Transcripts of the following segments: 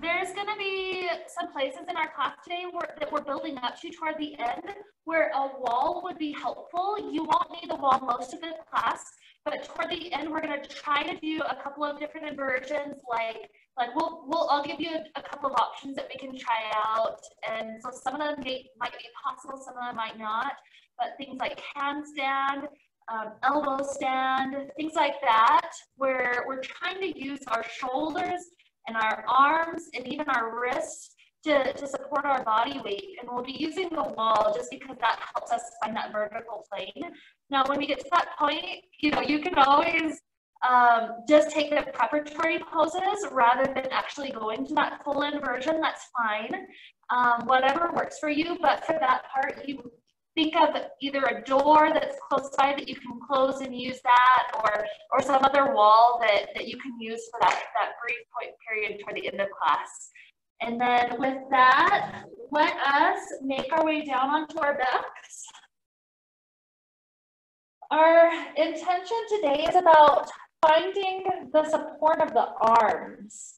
There's going to be some places in our class today where, that we're building up to toward the end where a wall would be helpful. You won't need the wall most of the class, but toward the end, we're going to try to do a couple of different inversions like like we'll, we'll I'll give you a, a, couple of options that we can try out. And so some of them may, might be possible, some of them might not, but things like handstand, um, elbow stand, things like that, where we're trying to use our shoulders and our arms and even our wrists to, to support our body weight. And we'll be using the wall just because that helps us find that vertical plane. Now, when we get to that point, you know, you can always um, just take the preparatory poses rather than actually going to that full inversion, that's fine. Um, whatever works for you, but for that part, you think of either a door that's close by that you can close and use that, or or some other wall that, that you can use for that, that brief point period toward the end of class. And then with that, let us make our way down onto our backs. Our intention today is about finding the support of the arms.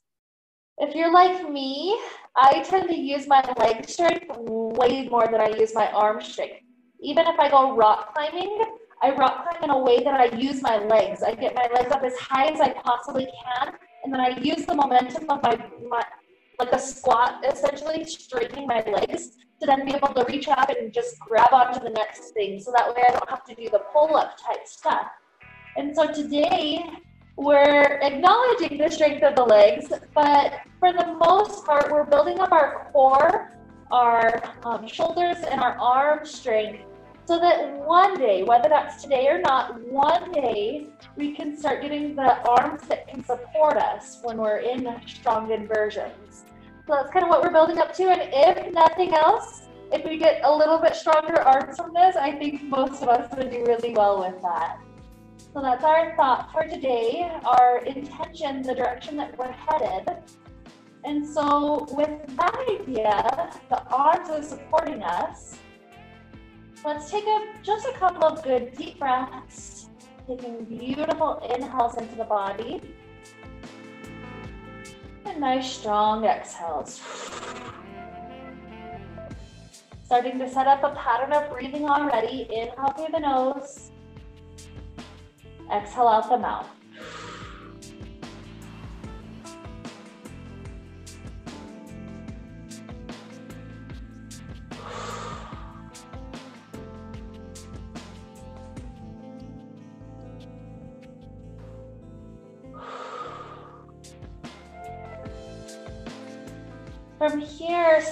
If you're like me, I tend to use my leg strength way more than I use my arm strength. Even if I go rock climbing, I rock climb in a way that I use my legs. I get my legs up as high as I possibly can, and then I use the momentum of my, my like a squat, essentially straightening my legs to then be able to reach up and just grab onto the next thing. So that way I don't have to do the pull up type stuff. And so today we're acknowledging the strength of the legs, but for the most part, we're building up our core, our um, shoulders, and our arm strength so that one day, whether that's today or not, one day we can start getting the arms that can support us when we're in strong inversions. So that's kind of what we're building up to. And if nothing else, if we get a little bit stronger arms from this, I think most of us would do really well with that. So that's our thought for today, our intention, the direction that we're headed. And so, with that idea, the arms are supporting us. Let's take a, just a couple of good deep breaths, taking beautiful inhales into the body. And nice strong exhales. Starting to set up a pattern of breathing already. Inhale through the nose. Exhale out the mouth.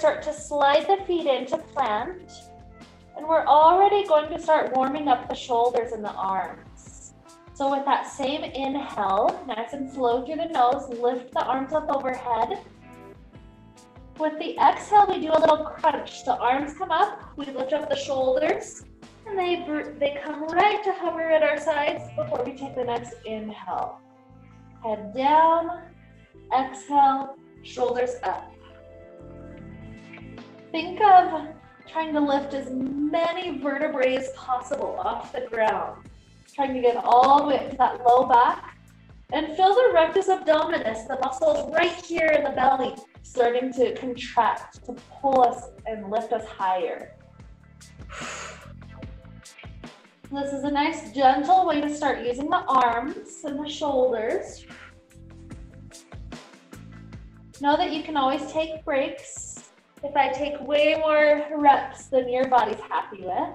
Start to slide the feet into plant. And we're already going to start warming up the shoulders and the arms. So with that same inhale, nice and slow through the nose, lift the arms up overhead. With the exhale, we do a little crunch. The arms come up, we lift up the shoulders, and they, they come right to hover at our sides before we take the next inhale. Head down, exhale, shoulders up. Think of trying to lift as many vertebrae as possible off the ground trying to get all the way up to that low back. And feel the rectus abdominis, the muscles right here in the belly, starting to contract to pull us and lift us higher. This is a nice gentle way to start using the arms and the shoulders. Know that you can always take breaks. If I take way more reps than your body's happy with,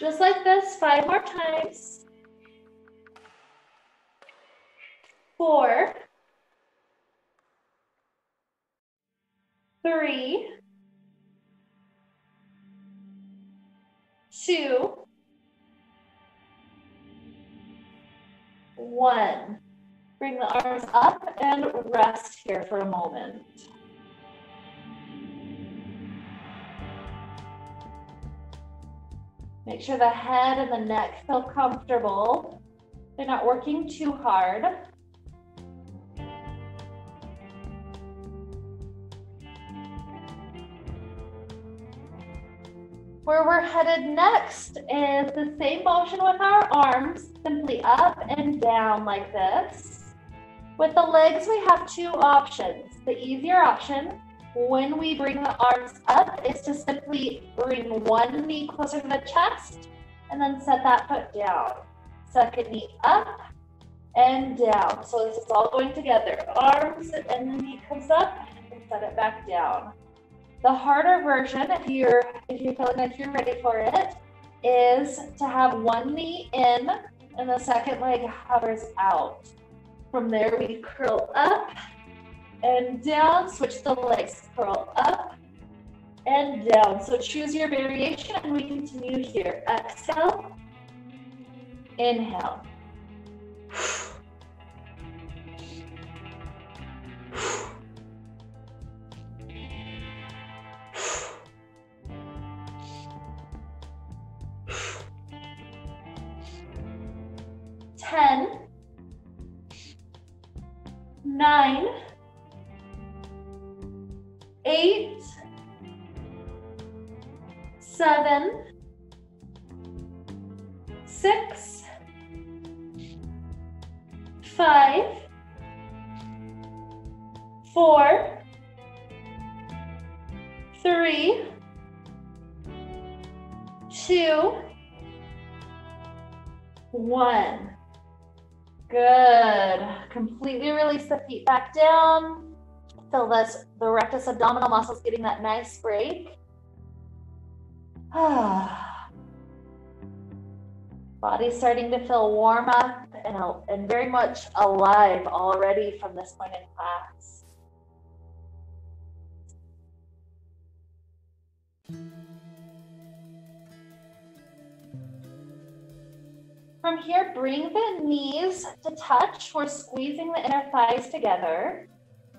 Just like this, five more times. Four. Three. Two. One. Bring the arms up and rest here for a moment. Make sure the head and the neck feel comfortable. They're not working too hard. Where we're headed next is the same motion with our arms, simply up and down like this. With the legs, we have two options. The easier option, when we bring the arms up, is to simply bring one knee closer to the chest and then set that foot down. Second knee up and down. So this is all going together. Arms and the knee comes up and set it back down. The harder version, if you're if you're feeling like you're ready for it, is to have one knee in and the second leg hovers out. From there, we curl up and down, switch the legs, curl up and down. So choose your variation and we continue here. Exhale, inhale. Seven, six, five, four, three, two, one. Good. Completely release the feet back down. Feel this, the rectus abdominal muscles getting that nice break. Body's starting to feel warm up and, and very much alive already from this point in class. From here, bring the knees to touch. We're squeezing the inner thighs together.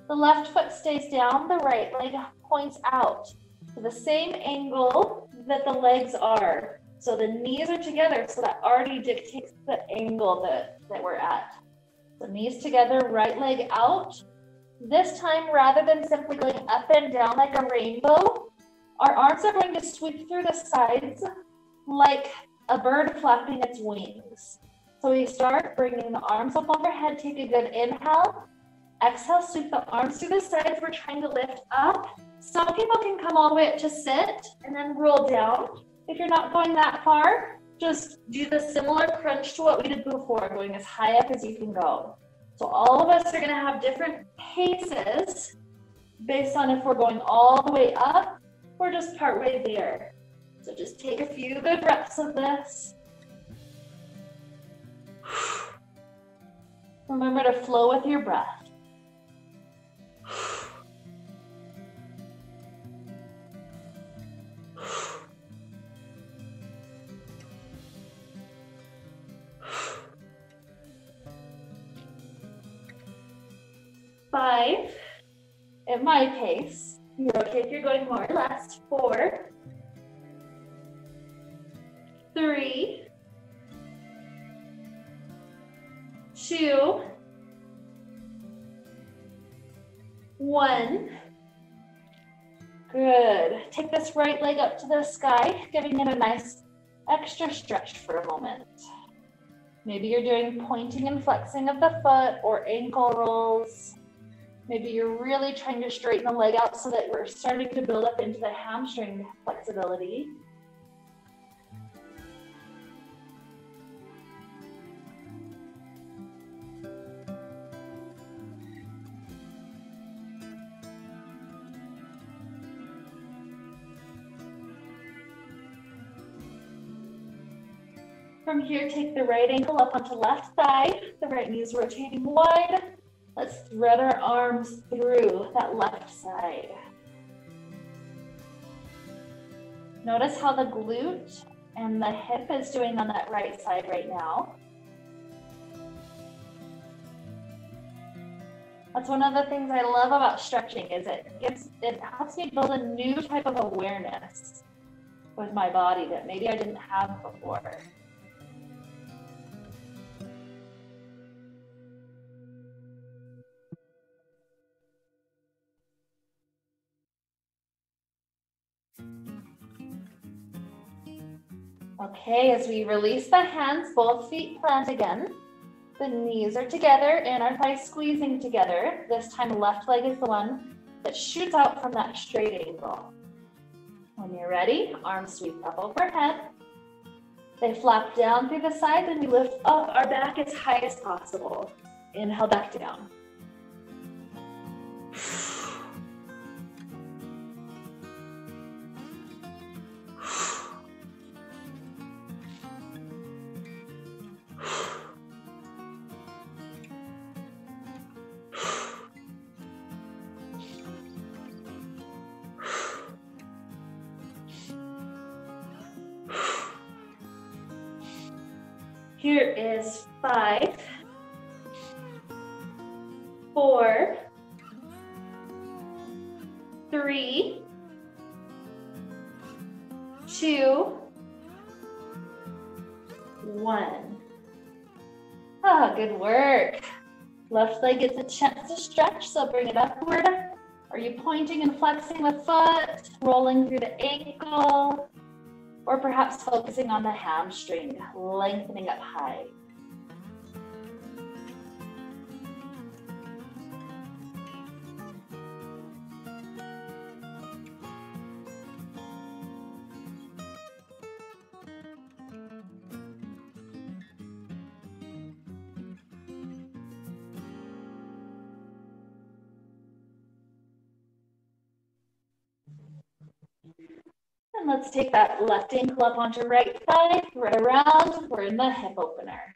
The left foot stays down, the right leg points out to the same angle that the legs are. So the knees are together, so that already dictates the angle that, that we're at. So knees together, right leg out. This time, rather than simply going up and down like a rainbow, our arms are going to sweep through the sides like a bird flapping its wings. So we start bringing the arms up overhead, take a good inhale. Exhale, sweep the arms through the sides. We're trying to lift up. Some people can come all the way up to sit and then roll down. If you're not going that far, just do the similar crunch to what we did before, going as high up as you can go. So all of us are gonna have different paces based on if we're going all the way up or just part way there. So just take a few good breaths of this. Remember to flow with your breath. Five, in my case, you're okay if you're going more or less. Four, three, two, one. Good. Take this right leg up to the sky, giving it a nice extra stretch for a moment. Maybe you're doing pointing and flexing of the foot or ankle rolls. Maybe you're really trying to straighten the leg out so that we're starting to build up into the hamstring flexibility. From here, take the right ankle up onto left thigh. The right knee is rotating wide. Let's thread our arms through that left side. Notice how the glute and the hip is doing on that right side right now. That's one of the things I love about stretching is it gives it helps me build a new type of awareness with my body that maybe I didn't have before. Okay, as we release the hands, both feet plant again. The knees are together and our thighs squeezing together. This time, left leg is the one that shoots out from that straight angle. When you're ready, arms sweep up overhead. They flap down through the sides and we lift up our back as high as possible. Inhale back down. So bring it upward. Are you pointing and flexing the foot, rolling through the ankle, or perhaps focusing on the hamstring, lengthening up high. And let's take that left ankle up onto right thigh, right around. We're in the hip opener.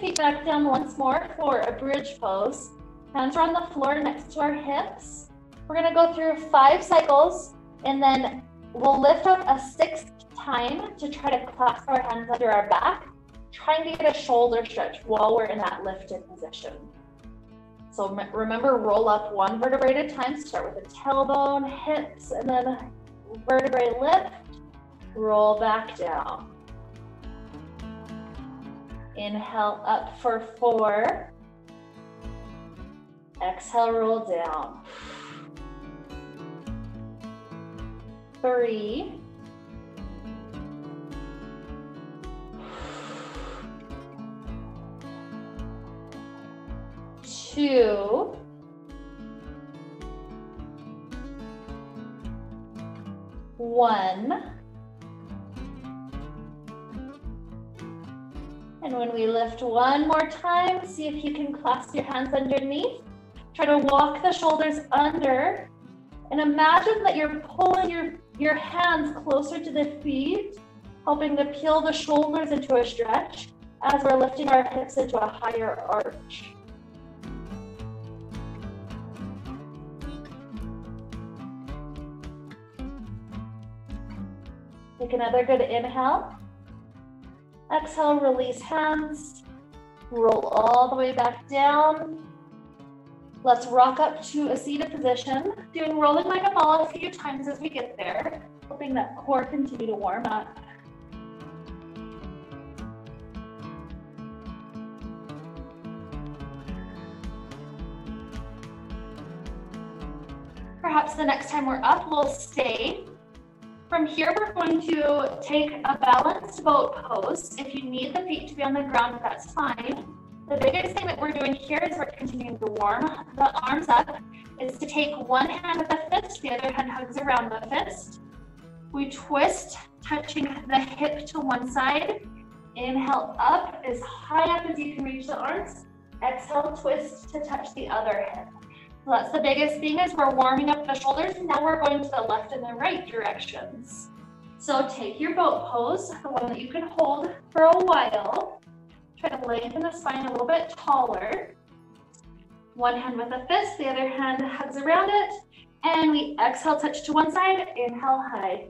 Feet back down once more for a bridge pose. Hands are on the floor next to our hips. We're gonna go through five cycles and then we'll lift up a sixth time to try to clasp our hands under our back, trying to get a shoulder stretch while we're in that lifted position. So remember, roll up one vertebrae at a time. Start with the tailbone, hips, and then vertebrae lift, roll back down. Inhale up for four. Exhale, roll down. Three. Two. One. And when we lift one more time, see if you can clasp your hands underneath. Try to walk the shoulders under and imagine that you're pulling your, your hands closer to the feet, helping to peel the shoulders into a stretch as we're lifting our hips into a higher arch. Take another good inhale. Exhale, release hands. Roll all the way back down. Let's rock up to a seated position, doing rolling like a ball a few times as we get there, hoping that core continue to warm up. Perhaps the next time we're up, we'll stay from here, we're going to take a balanced boat pose. If you need the feet to be on the ground, that's fine. The biggest thing that we're doing here is we're continuing to warm the arms up, is to take one hand with the fist, the other hand hugs around the fist. We twist, touching the hip to one side. Inhale up as high up as you can reach the arms. Exhale, twist to touch the other hip. That's the biggest thing is we're warming up the shoulders. Now we're going to the left and the right directions. So take your boat pose, the one that you can hold for a while. Try to lengthen the spine a little bit taller. One hand with a fist, the other hand hugs around it. And we exhale, touch to one side, inhale high.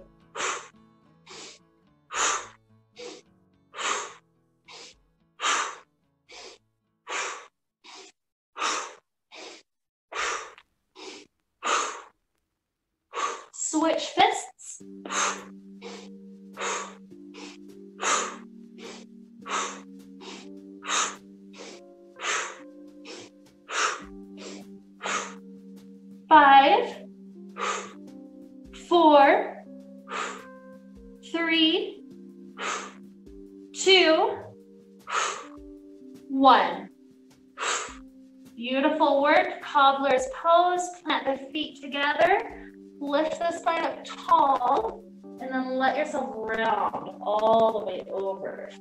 earth.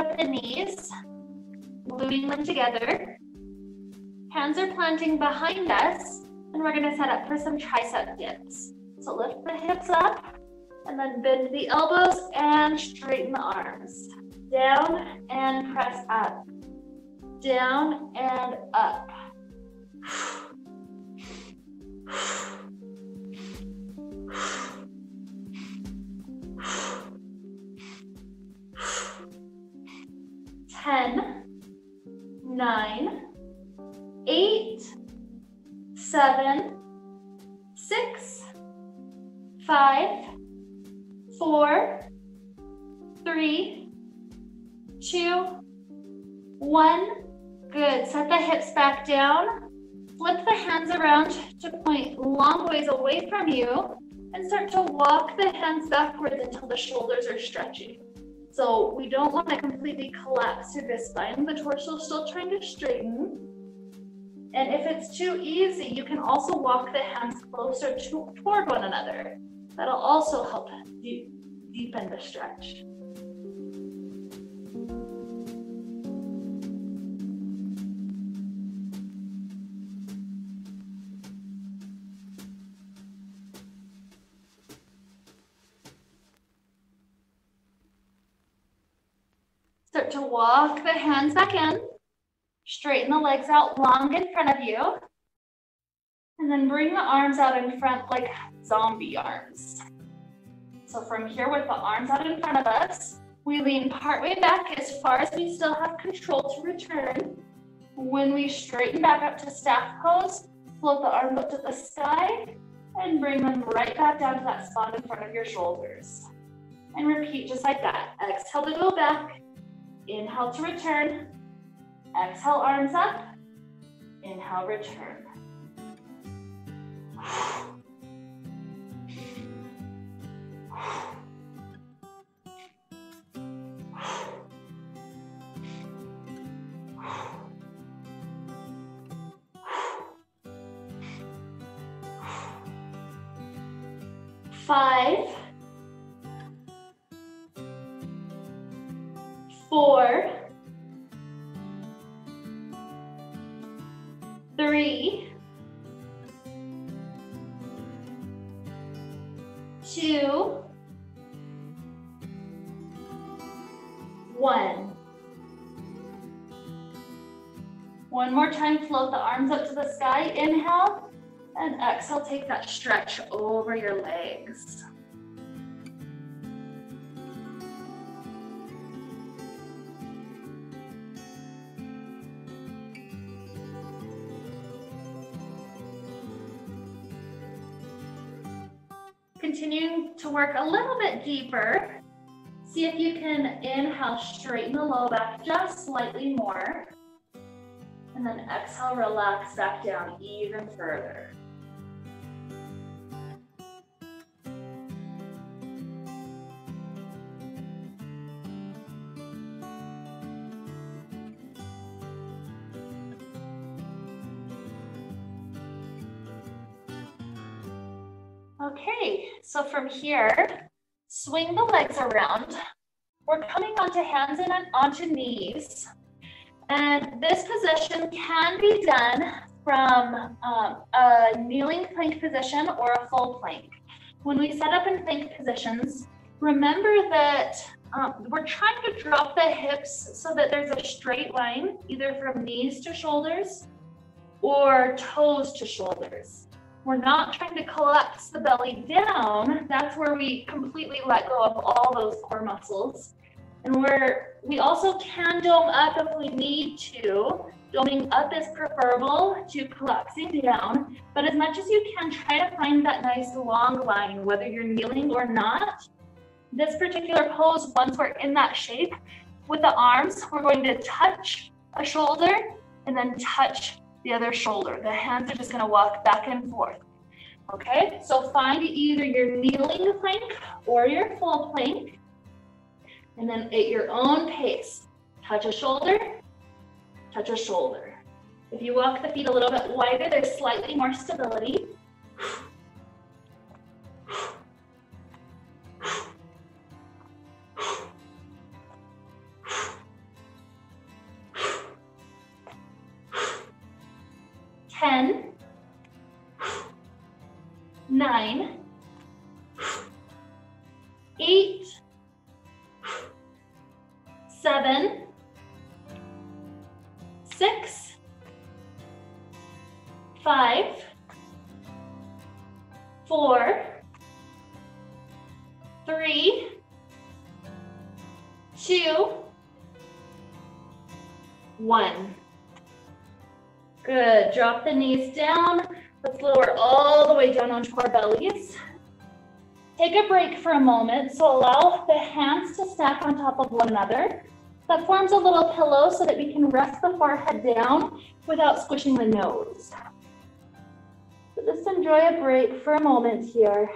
Up the knees, gluing them together. Hands are planting behind us, and we're gonna set up for some tricep dips. So lift the hips up, and then bend the elbows and straighten the arms. Down and press up. Down and up. Ten, nine, eight, seven, six, five, four, three, two, one. Good. Set the hips back down. Flip the hands around to point long ways away from you and start to walk the hands backwards until the shoulders are stretching. So we don't want to completely collapse the spine. The torso is still trying to straighten. And if it's too easy, you can also walk the hands closer to, toward one another. That'll also help deep, deepen the stretch. Walk the hands back in. Straighten the legs out long in front of you. And then bring the arms out in front like zombie arms. So from here with the arms out in front of us, we lean partway back as far as we still have control to return. When we straighten back up to staff pose, float the arms up to the sky and bring them right back down to that spot in front of your shoulders. And repeat just like that. Exhale to go back. Inhale to return. Exhale, arms up. Inhale, return. Sky. Inhale and exhale, take that stretch over your legs. Continuing to work a little bit deeper. See See if you can inhale, straighten the low back just slightly more. And then exhale, relax back down even further. Okay, so from here, swing the legs around. We're coming onto hands and onto knees. And this position can be done from um, a kneeling plank position or a full plank. When we set up in plank positions, remember that um, we're trying to drop the hips so that there's a straight line, either from knees to shoulders or toes to shoulders. We're not trying to collapse the belly down. That's where we completely let go of all those core muscles. And we're, we also can dome up if we need to. Doming up is preferable to collapsing down, but as much as you can, try to find that nice long line, whether you're kneeling or not. This particular pose, once we're in that shape, with the arms, we're going to touch a shoulder and then touch the other shoulder. The hands are just gonna walk back and forth. Okay, so find either your kneeling plank or your full plank. And then at your own pace, touch a shoulder, touch a shoulder. If you walk the feet a little bit wider, there's slightly more stability. Ten, nine, eight, the knees down. Let's lower all the way down onto our bellies. Take a break for a moment, so allow the hands to stack on top of one another. That forms a little pillow so that we can rest the forehead down without squishing the nose. So just enjoy a break for a moment here.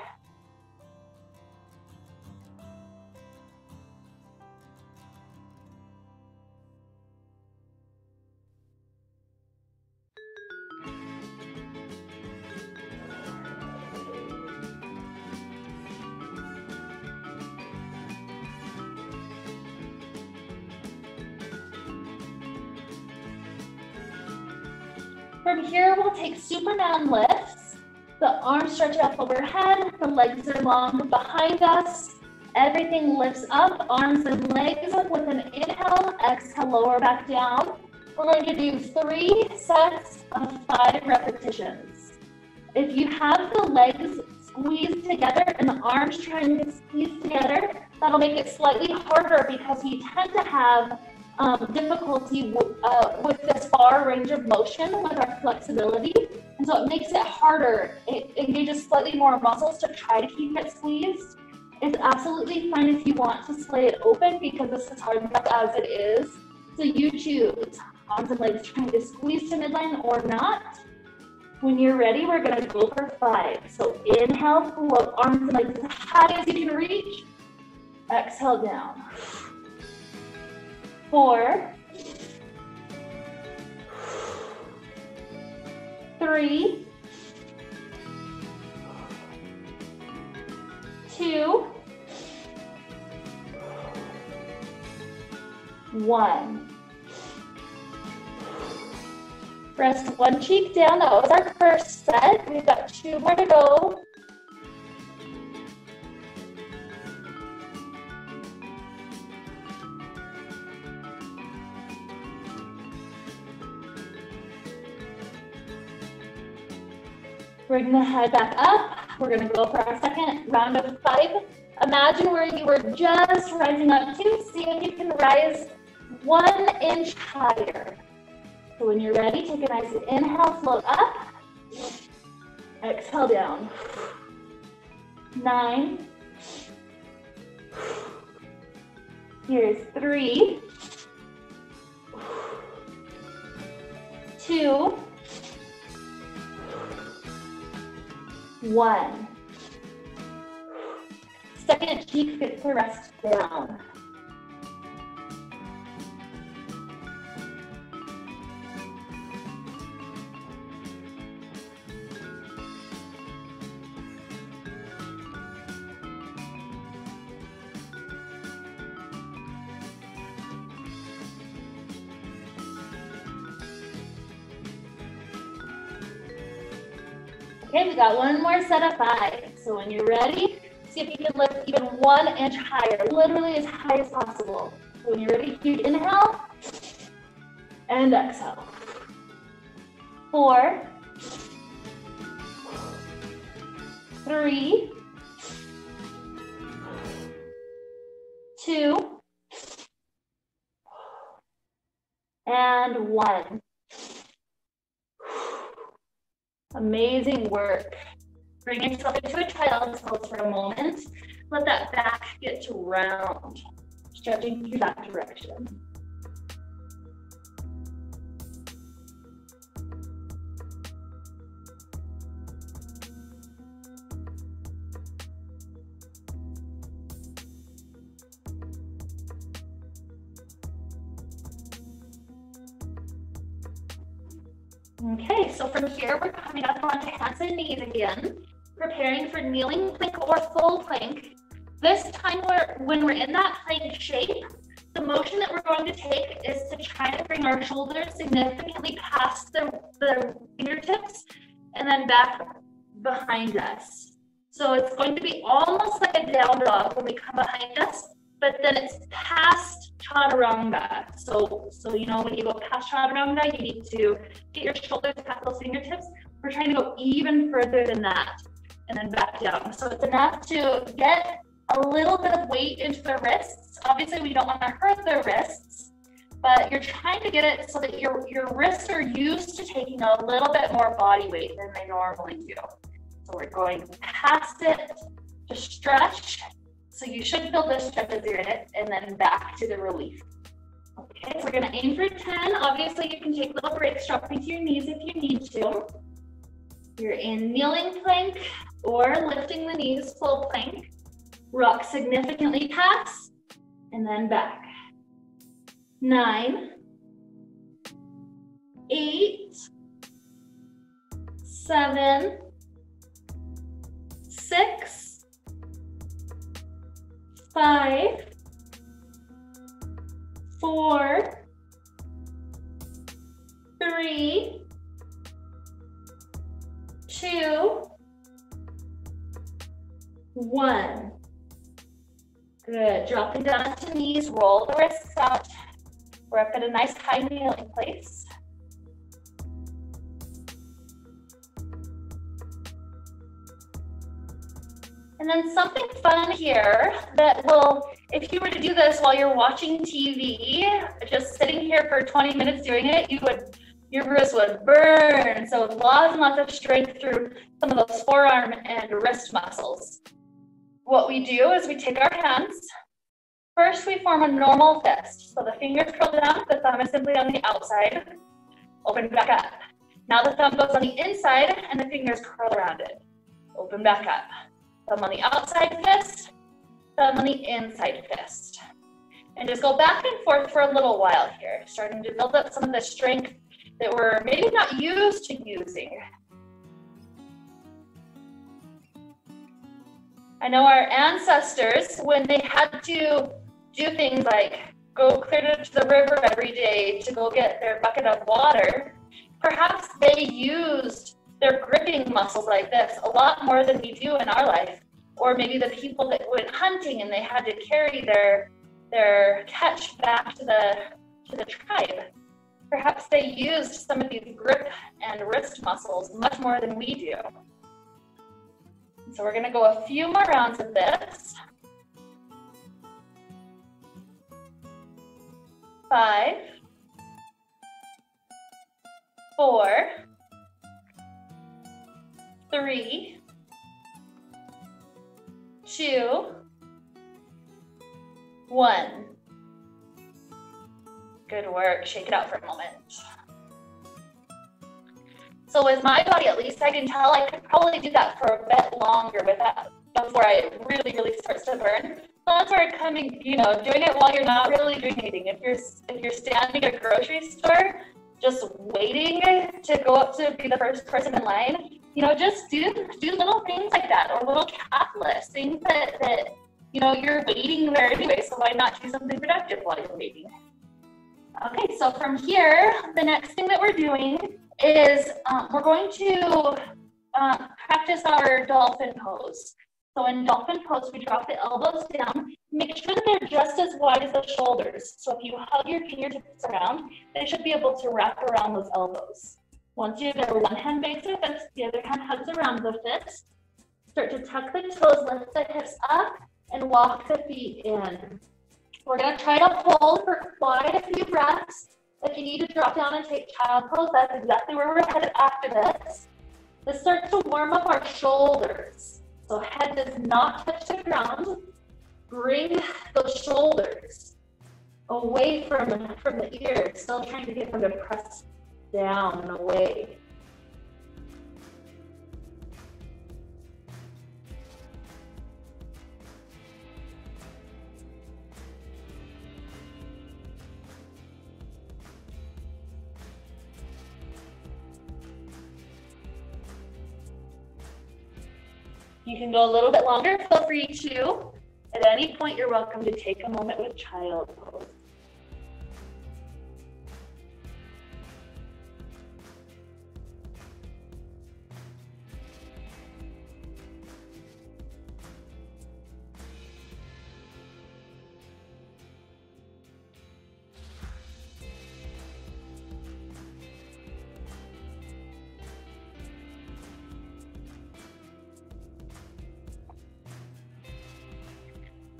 Up overhead, the legs are long behind us. Everything lifts up, arms and legs with an inhale, exhale, lower back down. We're going to do three sets of five repetitions. If you have the legs squeezed together and the arms trying to squeeze together, that'll make it slightly harder because we tend to have um, difficulty uh, with this far range of motion with our flexibility. And so it makes it harder. It engages slightly more muscles to try to keep it squeezed. It's absolutely fine if you want to splay it open because this is hard enough as it is. So you choose arms and legs trying to squeeze to midline or not. When you're ready, we're gonna go for five. So inhale, pull up arms and legs as high as you can reach. Exhale down four, three, two, one. Rest one cheek down. That was our first set. We've got two more to go. Bring the head back up. We're gonna go for our second round of five. Imagine where you were just rising up to. See if you can rise one inch higher. So when you're ready, take a nice inhale, float up. Exhale down. Nine, Here's three, two, one. Second cheek fit to rest down. Okay, we got one more set of five. So when you're ready, see if you can lift even one inch higher, literally as high as possible. So when you're ready, huge inhale and exhale. Four, three, Bring yourself into a child's pose for a moment. Let that back get to round, stretching through that direction. Okay, so from here, we're coming up onto hands and knees again, kneeling plank or full plank. This time, we're, when we're in that plank shape, the motion that we're going to take is to try to bring our shoulders significantly past the, the fingertips and then back behind us. So it's going to be almost like a down dog when we come behind us, but then it's past chaturanga. So, so you know, when you go past chaturanga, you need to get your shoulders past those fingertips. We're trying to go even further than that and then back down. So it's enough to get a little bit of weight into the wrists. Obviously, we don't want to hurt the wrists, but you're trying to get it so that your, your wrists are used to taking a little bit more body weight than they normally do. So we're going past it to stretch so you should feel this stretch as you're in it and then back to the relief. Okay, so we're gonna aim for 10. Obviously you can take little breaks, dropping to your knees if you need to. You're in kneeling plank or lifting the knees, full plank. Rock significantly past and then back. Nine, eight, seven, six, five, four, three, two, one. Good. Dropping down to knees, roll the wrists out. We're up at a nice high kneeling place. And then something fun here that will, if you were to do this while you're watching TV, just sitting here for 20 minutes doing it, you would, your wrist would burn. So lots and lots of strength through some of those forearm and wrist muscles. What we do is we take our hands. First, we form a normal fist. So the fingers curl down, the thumb is simply on the outside. Open back up. Now the thumb goes on the inside and the fingers curl around it. Open back up. Thumb on the outside fist, thumb on the inside fist. And just go back and forth for a little while here, starting to build up some of the strength that we're maybe not used to using. I know our ancestors, when they had to do things like go clear to the river every day to go get their bucket of water, perhaps they used their gripping muscles like this a lot more than we do in our life. Or maybe the people that went hunting and they had to carry their their catch back to the to the tribe. Perhaps they used some of these grip and wrist muscles much more than we do. So we're going to go a few more rounds of this. Five, four, three, two, one. Good work. Shake it out for a moment. So with my body, at least I can tell I could probably do that for a bit longer with that before I really, really starts to burn. So that's where coming, you know, doing it while you're not really doing anything. If you're if you're standing at a grocery store, just waiting to go up to be the first person in line, you know, just do do little things like that or little catalysts, things that that you know you're waiting there anyway. So why not do something productive while you're waiting? Okay, so from here, the next thing that we're doing is um, we're going to uh, practice our dolphin pose. So in dolphin pose, we drop the elbows down. Make sure that they're just as wide as the shoulders. So if you hug your fingertips around, they should be able to wrap around those elbows. Once you have one hand makes the fist, the other hand hugs around the fist. Start to tuck the toes, lift the hips up, and walk the feet in. We're gonna try to hold for quite a few breaths. If you need to drop down and take child pose, that's exactly where we're headed after this. This starts to warm up our shoulders. So head does not touch the ground. Bring those shoulders away from, from the ears, still trying to get them to press down and away. You can go a little bit longer, feel free to. At any point, you're welcome to take a moment with child pose.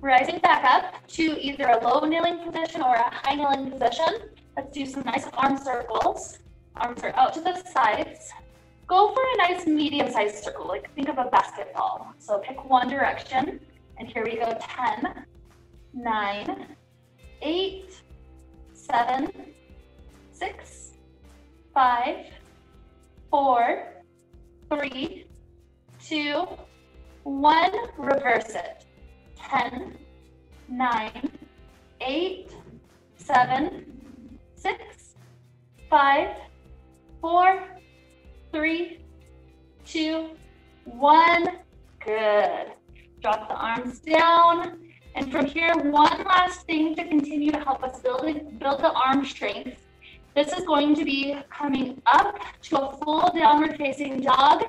Rising back up to either a low kneeling position or a high kneeling position. Let's do some nice arm circles. Arms are out to the sides. Go for a nice medium sized circle, like think of a basketball. So pick one direction. And here we go 10, 9, 8, 7, 6, 5, 4, 3, 2, 1. Reverse it. 10, 9, 8, 7, 6, 5, 4, 3, 2, 1. Good. Drop the arms down. And from here, one last thing to continue to help us build, build the arm strength. This is going to be coming up to a full downward facing dog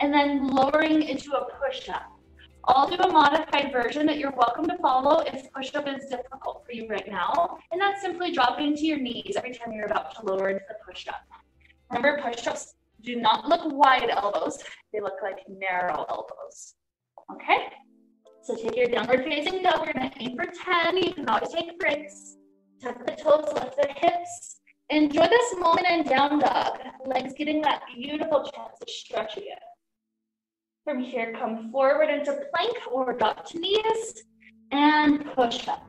and then lowering into a push up. I'll do a modified version that you're welcome to follow if push-up is difficult for you right now. And that's simply dropping to your knees every time you're about to lower into the push-up. Remember, push-ups do not look wide elbows. They look like narrow elbows. Okay? So take your downward facing dog. You're gonna aim for 10. You can always take breaks. Tuck the toes, lift the hips. Enjoy this moment in down dog. Legs getting that beautiful chance to stretch again. From here, come forward into plank or drop to knees and push up.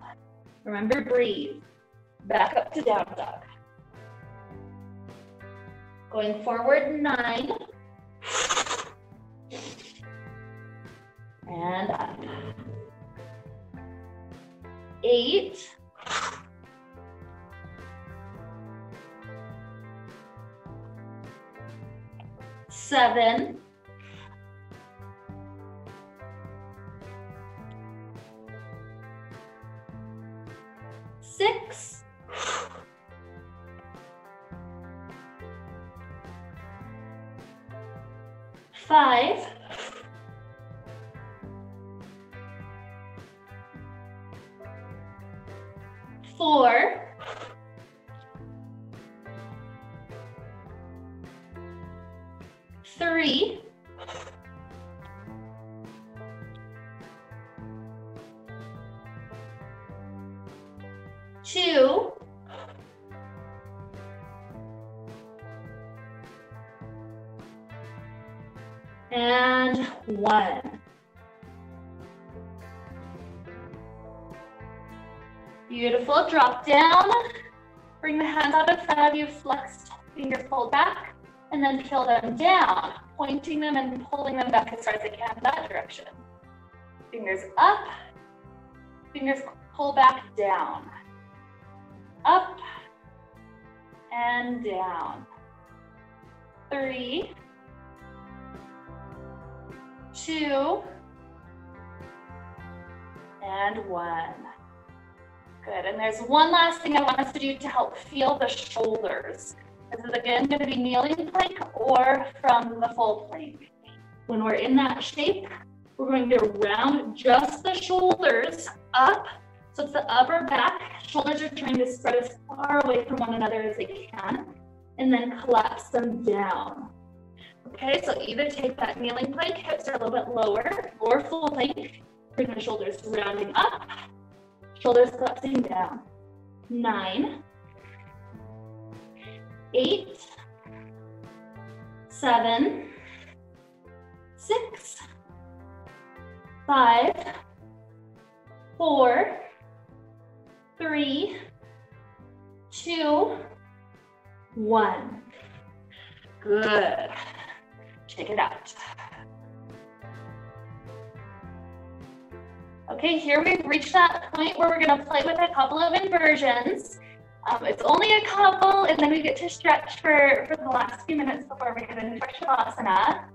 Remember, breathe. Back up to down dog. Going forward, nine. And up. Eight. Seven. And then peel them down, pointing them and pulling them back as far as they can in that direction. Fingers up, fingers pull back down. Up and down. Three, two, and one. Good, and there's one last thing I want us to do to help feel the shoulders. This is again gonna be kneeling plank or from the full plank. When we're in that shape, we're going to round just the shoulders up. So it's the upper back. Shoulders are trying to spread as far away from one another as they can. And then collapse them down. Okay, so either take that kneeling plank, hips are a little bit lower, or full plank. Bring the shoulders rounding up, shoulders collapsing down. Nine, eight, seven, six, five, four, three, two, one. Good. Check it out. Okay, here we've reached that point where we're gonna play with a couple of inversions. Um, it's only a couple, and then we get to stretch for, for the last few minutes before we get into Shavasana.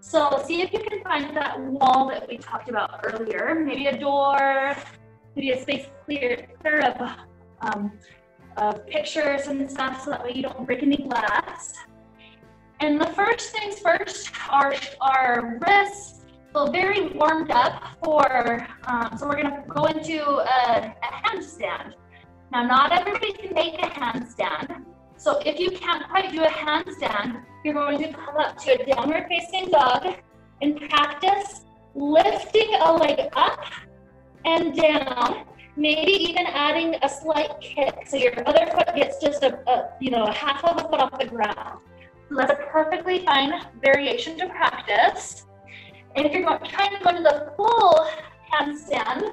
So see if you can find that wall that we talked about earlier, maybe a door, maybe a space clear, clear of, um, of pictures and stuff so that way you don't break any glass. And the first things first, our, our wrists feel very warmed up for, um, so we're gonna go into a, a handstand. Now, not everybody can make a handstand. So if you can't quite do a handstand, you're going to come up to a downward facing dog and practice lifting a leg up and down, maybe even adding a slight kick so your other foot gets just a, a you know, a half of a foot off the ground. So that's a perfectly fine variation to practice. And if you're going, trying to go to the full handstand,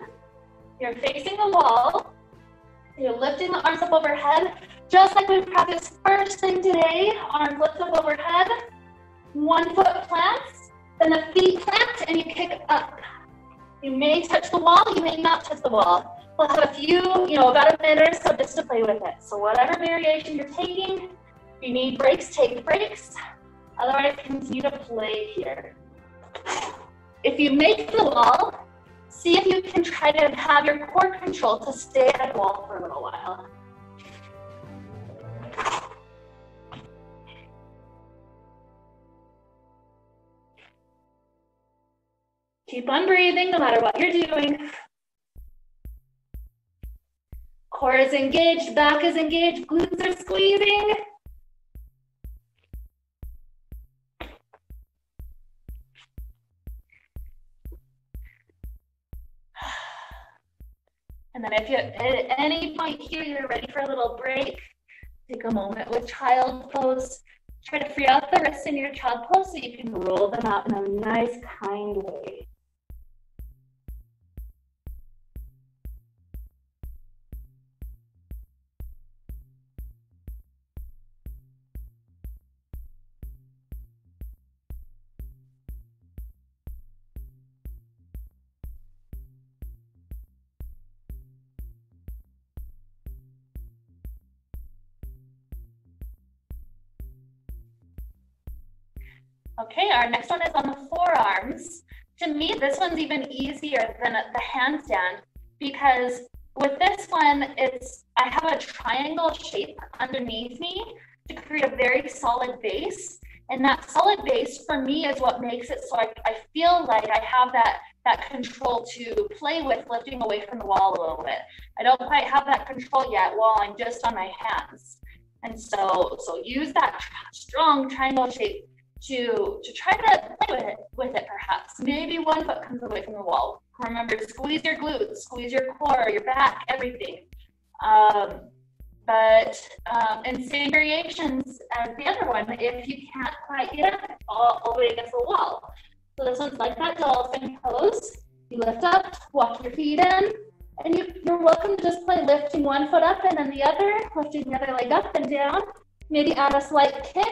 you're facing the wall, you're lifting the arms up overhead, just like we practiced first thing today. Arms lift up overhead, one foot plants, then the feet plant, and you kick up. You may touch the wall, you may not touch the wall. We'll have a few, you know, about a minute or so just to play with it. So whatever variation you're taking, if you need breaks, take breaks. Otherwise, continue to play here. If you make the wall, see if you can try to have your core control to stay at the wall for a little while. Keep on breathing no matter what you're doing. Core is engaged, back is engaged, glutes are squeezing. And then if you at any point here you're ready for a little break, take a moment with child pose. Try to free out the wrists in your child pose so you can roll them out in a nice, kind way. Okay, our next one is on the forearms. To me, this one's even easier than the handstand because with this one, it's I have a triangle shape underneath me to create a very solid base. And that solid base for me is what makes it so I, I feel like I have that that control to play with lifting away from the wall a little bit. I don't quite have that control yet while I'm just on my hands. And so, so use that strong triangle shape to to try to play with it with it perhaps. Maybe one foot comes away from the wall. Remember squeeze your glutes, squeeze your core, your back, everything. Um, but um, and same variations as the other one if you can't quite get up all, all the way against the wall. So this one's like that dolphin pose. You lift up, walk your feet in, And you, you're welcome to just play lifting one foot up and then the other, lifting the other leg up and down. Maybe add a slight kick.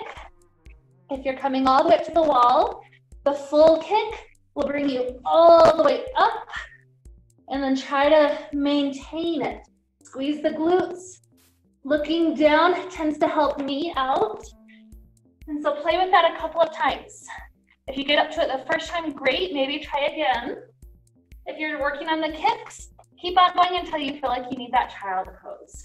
If you're coming all the way up to the wall, the full kick will bring you all the way up and then try to maintain it. Squeeze the glutes. Looking down tends to help me out. And so play with that a couple of times. If you get up to it the first time, great, maybe try again. If you're working on the kicks, keep on going until you feel like you need that child pose.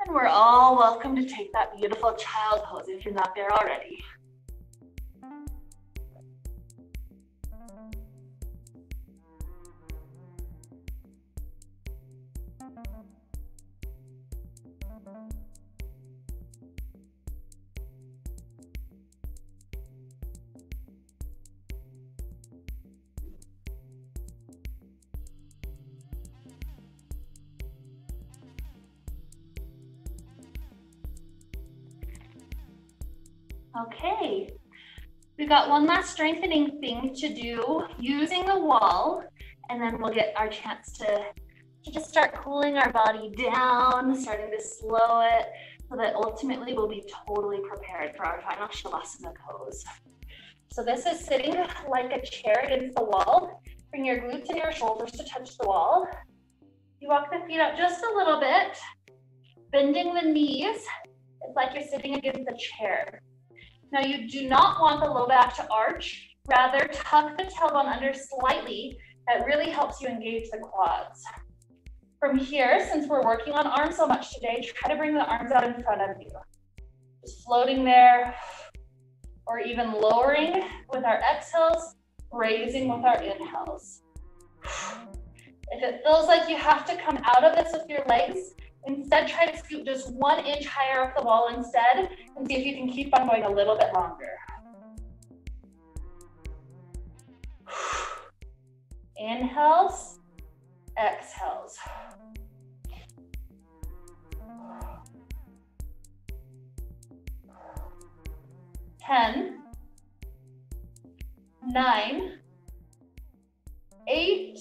And we're all welcome to take that beautiful child pose if you're not there already. We got one last strengthening thing to do using the wall, and then we'll get our chance to, to just start cooling our body down, starting to slow it, so that ultimately we'll be totally prepared for our final Shavasana pose. So this is sitting like a chair against the wall. Bring your glutes and your shoulders to touch the wall. You walk the feet up just a little bit, bending the knees. It's like you're sitting against a chair. Now you do not want the low back to arch, rather tuck the tailbone under slightly. That really helps you engage the quads. From here, since we're working on arms so much today, try to bring the arms out in front of you. Just floating there, or even lowering with our exhales, raising with our inhales. If it feels like you have to come out of this with your legs, Instead, try to scoot just one inch higher off the wall instead and see if you can keep on going a little bit longer. Inhales, exhales. Ten, nine, eight,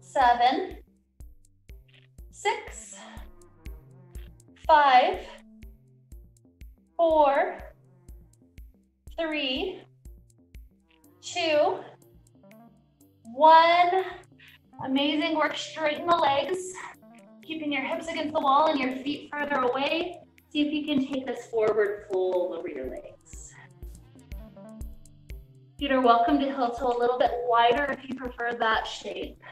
seven, six, five, four, three, two, one. Amazing work. Straighten the legs, keeping your hips against the wall and your feet further away. See if you can take this forward fold over your legs. Feet are welcome to heel toe a little bit wider if you prefer that shape.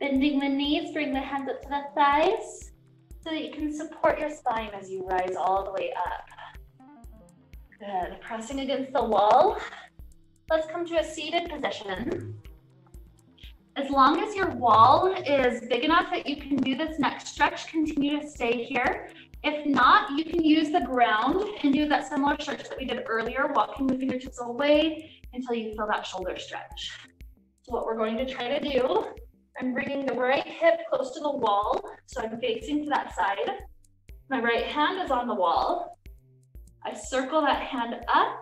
Bending the knees, bring the hands up to the thighs so that you can support your spine as you rise all the way up. Good, pressing against the wall. Let's come to a seated position. As long as your wall is big enough that you can do this next stretch, continue to stay here. If not, you can use the ground and do that similar stretch that we did earlier, walking the fingertips away until you feel that shoulder stretch. So what we're going to try to do I'm bringing the right hip close to the wall, so I'm facing to that side. My right hand is on the wall. I circle that hand up,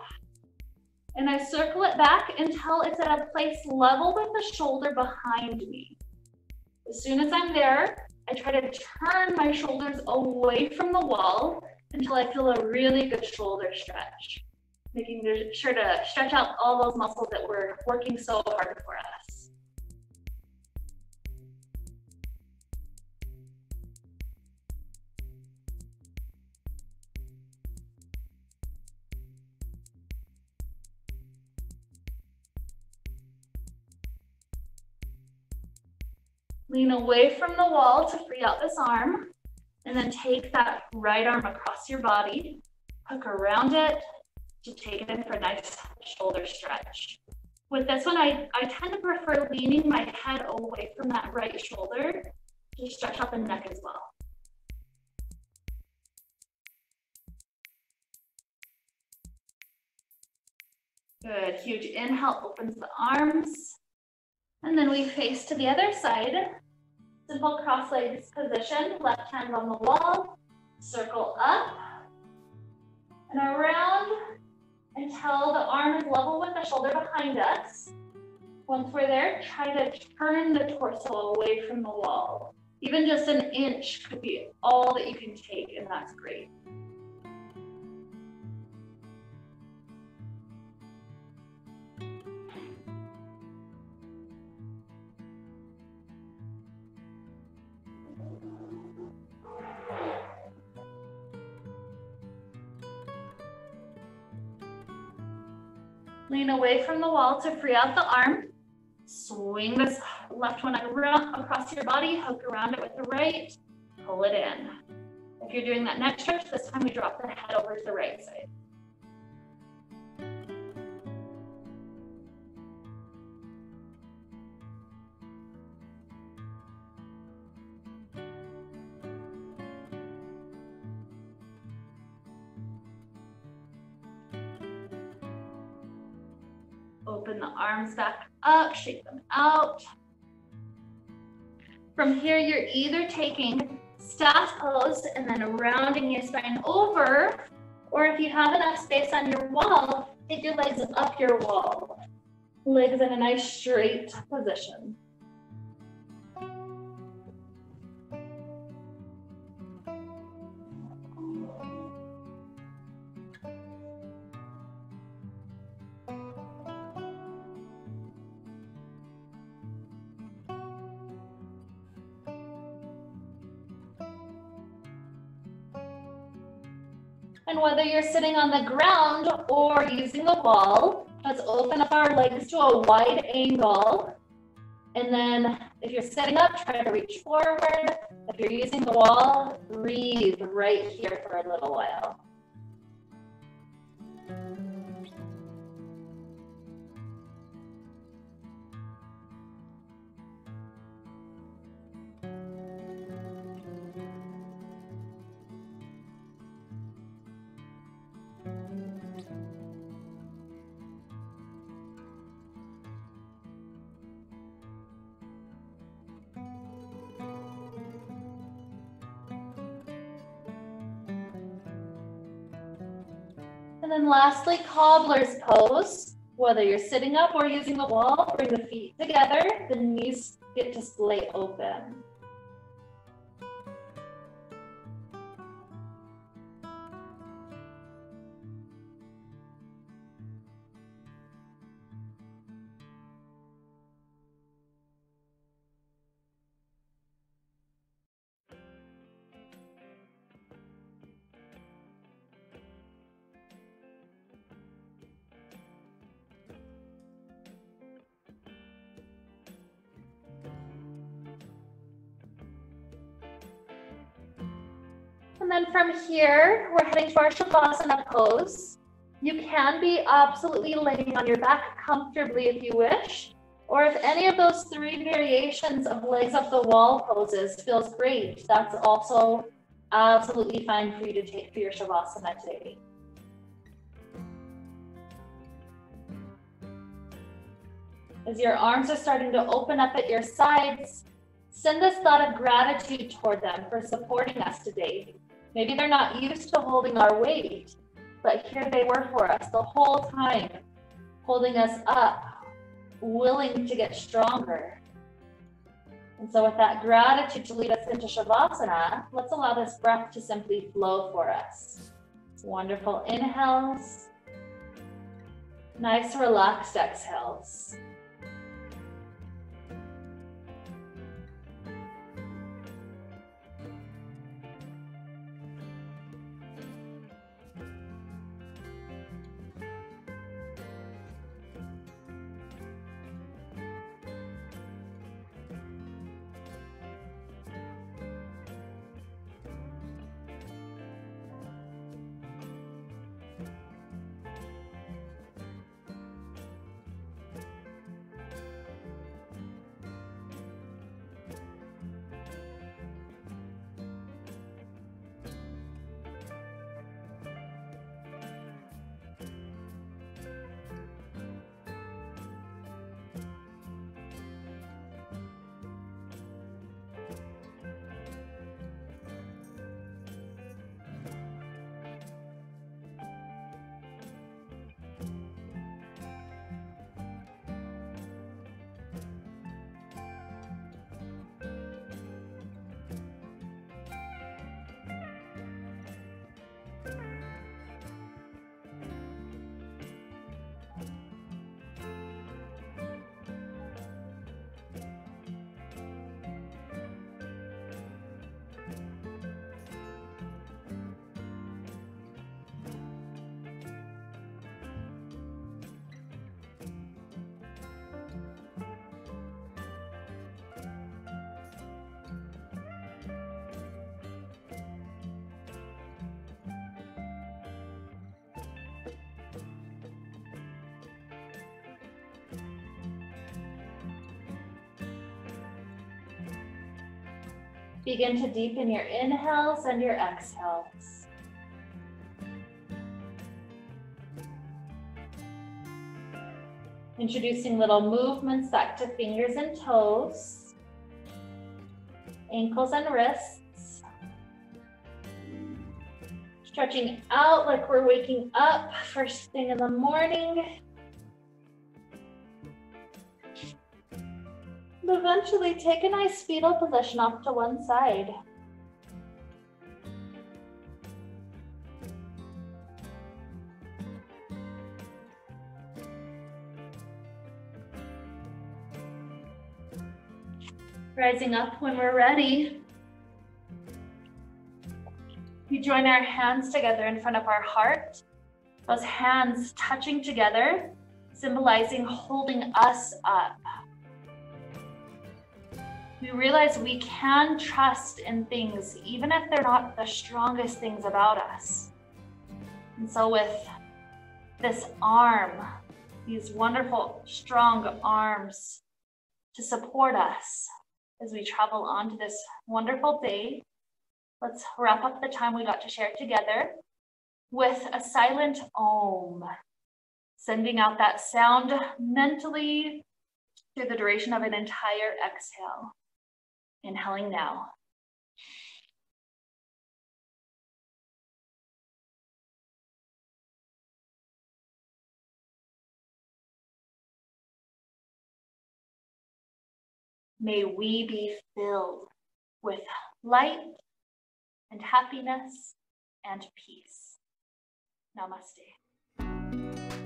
and I circle it back until it's at a place level with the shoulder behind me. As soon as I'm there, I try to turn my shoulders away from the wall until I feel a really good shoulder stretch, making sure to stretch out all those muscles that were working so hard for us. Lean away from the wall to free out this arm. And then take that right arm across your body, hook around it to take it in for a nice shoulder stretch. With this one, I, I tend to prefer leaning my head away from that right shoulder to stretch out the neck as well. Good, huge inhale opens the arms. And then we face to the other side. Simple cross legs position, left hand on the wall, circle up and around until the arm is level with the shoulder behind us. Once we're there, try to turn the torso away from the wall. Even just an inch could be all that you can take, and that's great. Lean away from the wall to free out the arm. Swing this left one around, across your body, hook around it with the right, pull it in. If you're doing that neck stretch, this time we drop the head over to the right side. Arms back up, shake them out. From here, you're either taking staff pose and then rounding your spine over, or if you have enough space on your wall, take your legs up your wall. Legs in a nice straight position. And whether you're sitting on the ground or using the wall, let's open up our legs to a wide angle. And then if you're sitting up, try to reach forward. If you're using the wall, breathe right here for a little while. Lastly, cobbler's pose. Whether you're sitting up or using the wall, bring the feet together, the knees get to splay open. And then from here, we're heading to our Shavasana pose. You can be absolutely laying on your back comfortably if you wish, or if any of those three variations of legs up the wall poses feels great, that's also absolutely fine for you to take for your Shavasana today. As your arms are starting to open up at your sides, send this thought of gratitude toward them for supporting us today. Maybe they're not used to holding our weight, but here they were for us the whole time, holding us up, willing to get stronger. And so, with that gratitude to lead us into Shavasana, let's allow this breath to simply flow for us. Wonderful inhales, nice relaxed exhales. Begin to deepen your inhales and your exhales. Introducing little movements back to fingers and toes, ankles and wrists. Stretching out like we're waking up first thing in the morning. Eventually take a nice fetal position off to one side. Rising up when we're ready. We join our hands together in front of our heart. Those hands touching together, symbolizing holding us up we realize we can trust in things, even if they're not the strongest things about us. And so, with this arm, these wonderful, strong arms to support us as we travel on to this wonderful day, let's wrap up the time we got to share together with a silent om, sending out that sound mentally through the duration of an entire exhale. Inhaling now. May we be filled with light and happiness and peace. Namaste.